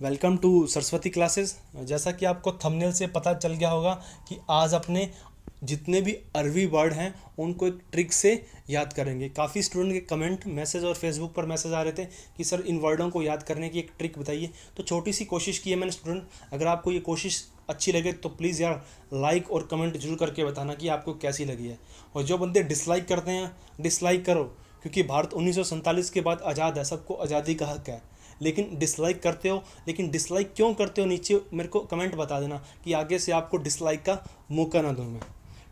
Welcome to Saraswati classes. जैसा कि आपको थंबनेल से पता चल गया होगा कि आज अपने जितने भी अरबी वर्ड हैं, उनको एक ट्रिक से याद करेंगे। काफ़ी स्टूडेंट के कमेंट, मैसेज और फेसबुक पर मैसेज आ रहे थे कि, सर, इन वर्डों को याद करने की एक ट्रिक बताइए। तो छोटी सी कोशिश की है मैंने स्टूडेंट। अगर आपको ये कोशिश अच्छी लगे तो प्लीज़ यार, लाइक और कमेंट ज़रूर करके बताना कि आपको कैसी लगी है। और जो बंदे डिसलाइक करते हैं, डिसलाइक करो, क्योंकि भारत उन्नीस सौ सैंतालीस के बाद आज़ाद है, सबको आज़ादी का हक है। लेकिन डिसलाइक करते हो, लेकिन डिसलाइक क्यों करते हो नीचे, मेरे को कमेंट बता देना कि आगे से आपको डिसलाइक का मौका ना दूँ मैं।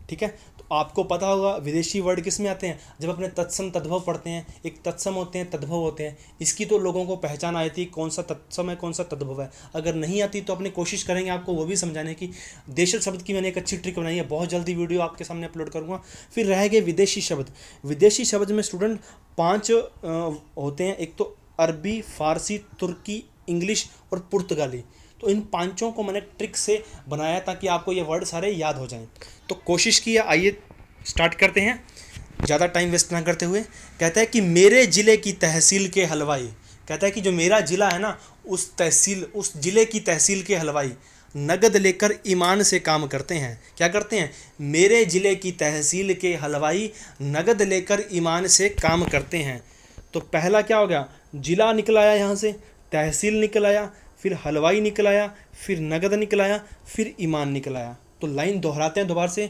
ठीक है? तो आपको पता होगा, विदेशी वर्ड किसमें आते हैं? जब अपने तत्सम तद्भव पढ़ते हैं, एक तत्सम होते हैं, तद्भव होते हैं। इसकी तो लोगों को पहचान आई थी, कौन सा तत्सम है, कौन सा तद्भव है। अगर नहीं आती तो अपने कोशिश करेंगे आपको वो भी समझाने की। देशल शब्द की मैंने एक अच्छी ट्रिक बनाई है, बहुत जल्दी वीडियो आपके सामने अपलोड करूँगा। फिर रह गए विदेशी शब्द। विदेशी शब्द में स्टूडेंट पाँच होते हैं। एक तो अरबी, फ़ारसी, तुर्की, इंग्लिश और पुर्तगाली। तो इन पाँचों को मैंने ट्रिक से बनाया ताकि आपको ये वर्ड सारे याद हो जाएँ। तो कोशिश की आइए स्टार्ट करते हैं। ज़्यादा टाइम वेस्ट ना करते हुए। कहता है कि मेरे ज़िले की तहसील के हलवाई। कहता है कि जो मेरा ज़िला है ना, उस तहसील, उस ज़िले की तहसील के हलवाई। नगद लेकर ईमान से काम करते हैं। क्या करते हैं? मेरे ज़िले की तहसील के हलवाई नगद लेकर ईमान से काम करते हैं। तो पहला क्या हो गया? ज़िला निकल आया यहाँ से, तहसील निकल आया, फिर हलवाई निकल आया, फिर नगद निकल आया, फिर ईमान निकल आया। तो लाइन दोहराते हैं दोबारा से।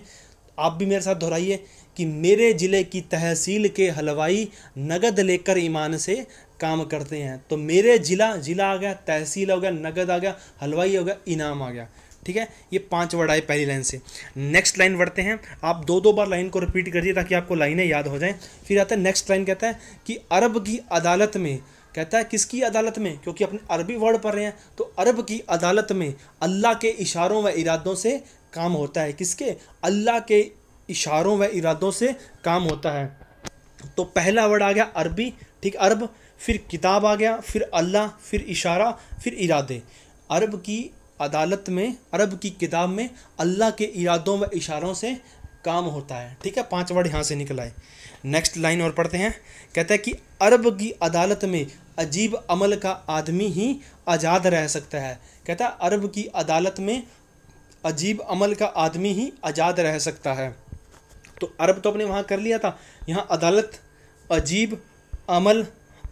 आप भी मेरे साथ दोहराइए कि मेरे ज़िले की तहसील के हलवाई नगद लेकर ईमान से काम करते हैं। तो मेरे ज़िला ज़िला आ गया, तहसील हो गया, नगद आ गया, हलवाई हो गया, इनाम आ गया। ठीक है? ये पाँच वर्ड आए पहली लाइन से। नेक्स्ट लाइन बढ़ते हैं। आप दो दो बार लाइन को रिपीट करिए ताकि आपको लाइनें याद हो जाएँ। फिर आता है नेक्स्ट लाइन कहता है कि अरब की अदालत में, कहता है किसकी अदालत में? क्योंकि अपने अरबी वर्ड पढ़ रहे हैं। तो अरब की अदालत में अल्लाह के इशारों व इरादों से काम होता है। किसके? अल्लाह के इशारों व इरादों से काम होता है। तो पहला वर्ड आ गया अरबी, ठीक अरब। फिर किताब आ गया, फिर अल्लाह, फिर इशारा, फिर इरादे। अरब की अदालत में, अरब की किताब में अल्लाह के इरादों व इशारों से काम होता है। ठीक है? पाँच वर्ड यहाँ से निकल आए। नेक्स्ट लाइन और पढ़ते हैं। कहता है कि अरब की अदालत में अजीब अमल का आदमी ही आज़ाद रह सकता है। कहता है, अरब की अदालत में अजीब अमल का आदमी ही आज़ाद रह सकता है। तो अरब तो अपने वहाँ कर लिया था। यहाँ अदालत अजीब अमल,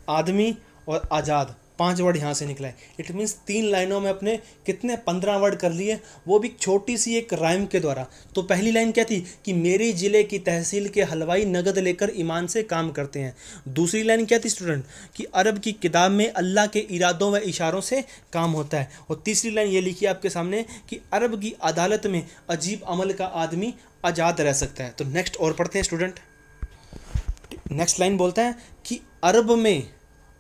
आदमी और आज़ाद। पाँच वर्ड यहाँ से निकला है। इट मीन्स तीन लाइनों में अपने कितने पंद्रह वर्ड कर लिए, वो भी छोटी सी एक राइम के द्वारा। तो पहली लाइन क्या थी? कि मेरे ज़िले की तहसील के हलवाई नगद लेकर ईमान से काम करते हैं। दूसरी लाइन क्या थी स्टूडेंट कि अरब की किताब में अल्लाह के इरादों व इशारों से काम होता है। और तीसरी लाइन ये लिखी आपके सामने कि अरब की अदालत में अजीब अमल का आदमी आज़ाद रह सकता है। तो नेक्स्ट और पढ़ते हैं स्टूडेंट नेक्स्ट लाइन बोलते हैं कि अरब में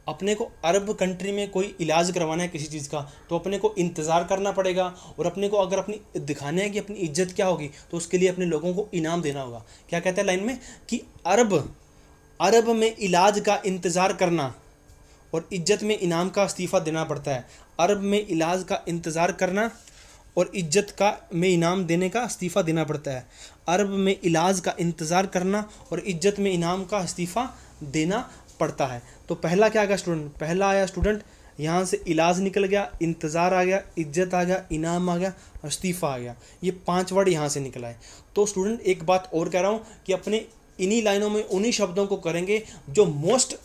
अपने को अरब कंट्री में कोई इलाज करवाना है किसी चीज़ का तो अपने को इंतज़ार करना पड़ेगा और अपने को अगर अपनी, दिखाने है कि अपनी इज़्ज़त क्या होगी तो उसके लिए अपने लोगों को इनाम देना होगा। क्या कहते हैं लाइन में? कि अरब अरब में इलाज का इंतज़ार करना और इज़्ज़त में इनाम का इस्तीफ़ा देना पड़ता है। अरब में इलाज का इंतज़ार करना और इज़्ज़त का, में इनाम देने का इस्तीफ़ा देना पड़ता है। अरब में इलाज का इंतज़ार करना और इज़्ज़त में इनाम का इस्तीफ़ा देना पड़ता है। तो पहला क्या आ गया स्टूडेंट पहला आया स्टूडेंट यहाँ से इलाज निकल गया इंतज़ार आ गया इज़्ज़त आ गया इनाम आ गया इस्तीफ़ा आ गया। ये पाँच वर्ड यहाँ से निकला है। तो स्टूडेंट एक बात और कह रहा हूँ कि अपने इन्हीं लाइनों में उन्हीं शब्दों को करेंगे जो मोस्ट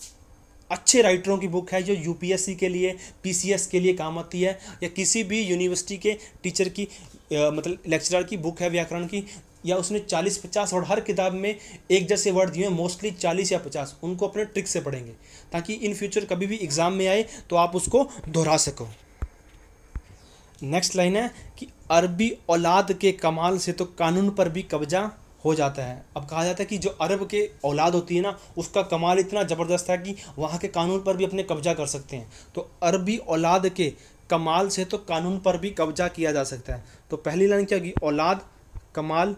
अच्छे राइटरों की बुक है जो यूपीएससी के लिए पीसीएस के लिए काम आती है या किसी भी यूनिवर्सिटी के टीचर की आ, मतलब लेक्चरर की बुक है व्याकरण की या उसने चालीस पचास वर्ड हर किताब में एक जैसे वर्ड दिए मोस्टली चालीस या पचास, उनको अपने ट्रिक से पढ़ेंगे, ताकि इन फ्यूचर कभी भी एग्ज़ाम में आए तो आप उसको दोहरा सको। नेक्स्ट लाइन है कि अरबी औलाद के कमाल से तो कानून पर भी कब्जा हो जाता है। अब कहा जाता है कि जो अरब के औलाद होती है ना, उसका कमाल इतना ज़बरदस्त है कि वहाँ के कानून पर भी अपने कब्जा कर सकते हैं। तो अरबी औलाद के कमाल से तो कानून पर भी कब्जा किया जा सकता है। तो पहली लाइन क्या होगी? औलाद, कमाल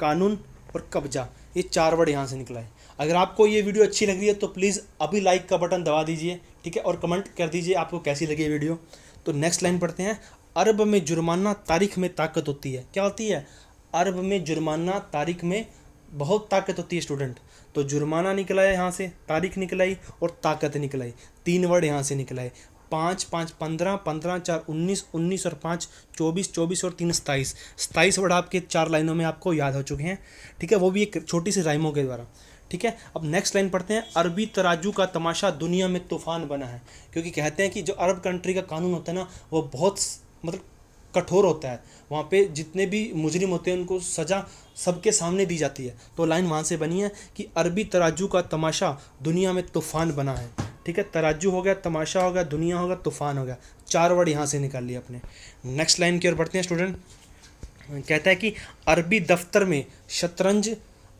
कानून और कब्जा, ये चार वर्ड यहाँ से निकला है। अगर आपको ये वीडियो अच्छी लग रही है तो प्लीज़ अभी लाइक का बटन दबा दीजिए, ठीक है? और कमेंट कर दीजिए आपको कैसी लगी वीडियो। तो नेक्स्ट लाइन पढ़ते हैं। अरब में जुर्माना तारीख में ताकत होती है। क्या होती है? अरब में जुर्माना तारीख में बहुत ताकत होती है स्टूडेंट तो जुर्माना निकला है यहाँ से, तारीख निकलाई और ताकत निकलाई। तीन वर्ड यहाँ से निकला है। पाँच पाँच, पंद्रह पंद्रह, चार, उन्नीस उन्नीस और पाँच, चौबीस चौबीस और तीन सताईस। सताईस वर्ड आपके चार लाइनों में आपको याद हो चुके हैं। ठीक है, वो भी एक छोटी सी राइमों के द्वारा। ठीक है, अब नेक्स्ट लाइन पढ़ते हैं। अरबी तराजू का तमाशा दुनिया में तूफ़ान बना है। क्योंकि कहते हैं कि जो अरब कंट्री का कानून होता है ना, वो बहुत मतलब कठोर होता है। वहाँ पे जितने भी मुजरिम होते हैं, उनको सज़ा सबके सामने दी जाती है। तो लाइन वहाँ से बनी है कि अरबी तराजू का तमाशा दुनिया में तूफ़ान बना है। ठीक है, तराजू हो गया, तमाशा हो गया, दुनिया हो गया, तूफ़ान हो गया। चार वर्ड यहाँ से निकाल लिए अपने। नेक्स्ट लाइन की ओर बढ़ते हैं स्टूडेंट कहता है कि अरबी दफ्तर में शतरंज,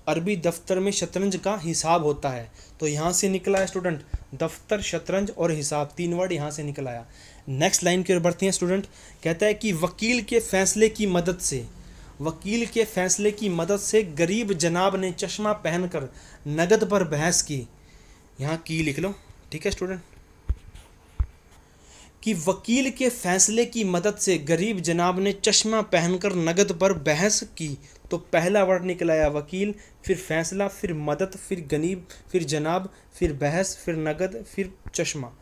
अरबी दफ्तर में शतरंज का हिसाब होता है। तो यहाँ से निकला है स्टूडेंट दफ्तर, शतरंज और हिसाब, तीन वर्ड यहाँ से निकल आया। नेक्स्ट लाइन की ओर बढ़ते हैं स्टूडेंट कहता है कि वकील के फैसले की मदद से, वकील के फैसले की मदद से गरीब जनाब ने चश्मा पहनकर नगद पर बहस की। यहाँ की लिख लो। ठीक है स्टूडेंट कि वकील के फैसले की मदद से गरीब जनाब ने चश्मा पहनकर नगद पर बहस की तो पहला वर्ड निकलाया वकील, फिर फैसला, फिर मदद, फिर गनीब फिर जनाब, फिर बहस, फिर नगद, फिर चश्मा।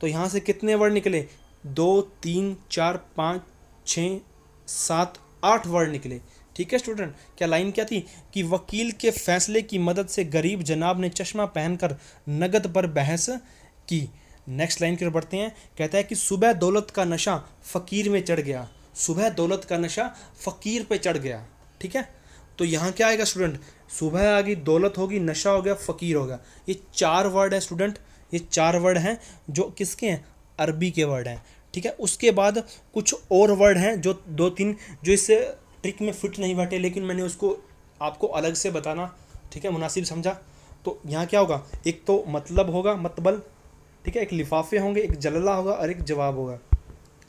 तो यहाँ से कितने वर्ड निकले? दो, तीन, चार, पाँच, छः, सात, आठ वर्ड निकले। ठीक है स्टूडेंट क्या लाइन क्या थी? कि वकील के फैसले की मदद से गरीब जनाब ने चश्मा पहनकर नगद पर बहस की। नेक्स्ट लाइन की ओर बढ़ते हैं। कहता है कि सुबह दौलत का नशा फ़कीर में चढ़ गया। सुबह दौलत का नशा फ़कीर पे चढ़ गया। ठीक है? तो यहाँ क्या आएगा स्टूडेंट सुबह आ गई दौलत होगी, नशा हो गया, फ़कीर हो गया। ये चार वर्ड है स्टूडेंट ये चार वर्ड हैं जो किसके हैं? अरबी के वर्ड हैं। ठीक है? उसके बाद कुछ और वर्ड हैं जो दो तीन जो इस ट्रिक में फिट नहीं बैठे, लेकिन मैंने उसको आपको अलग से बताना। ठीक है? मुनासिब समझा? तो यहाँ क्या होगा? एक तो मतलब होगा, मतबल। ठीक है, एक लिफाफे होंगे, एक जलला होगा और एक जवाब होगा।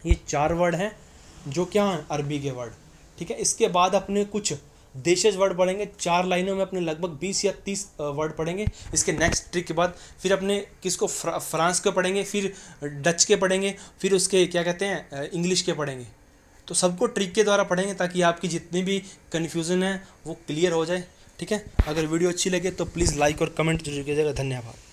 ये चार वर्ड हैं, जो क्या हैं? अरबी के वर्ड। ठीक है, इसके बाद अपने कुछ देशज वर्ड पढ़ेंगे। चार लाइनों में अपने लगभग बीस या तीस वर्ड पढ़ेंगे। इसके नेक्स्ट ट्रिक के बाद फिर अपने किसको? फ्रांस के पढ़ेंगे, फिर डच के पढ़ेंगे, फिर उसके क्या कहते हैं इंग्लिश के पढ़ेंगे। तो सबको ट्रिक के द्वारा पढ़ेंगे ताकि आपकी जितनी भी कन्फ्यूज़न है, वो क्लियर हो जाए। ठीक है, अगर वीडियो अच्छी लगे तो प्लीज़ लाइक और कमेंट ज़रूर कीजिएगा। धन्यवाद।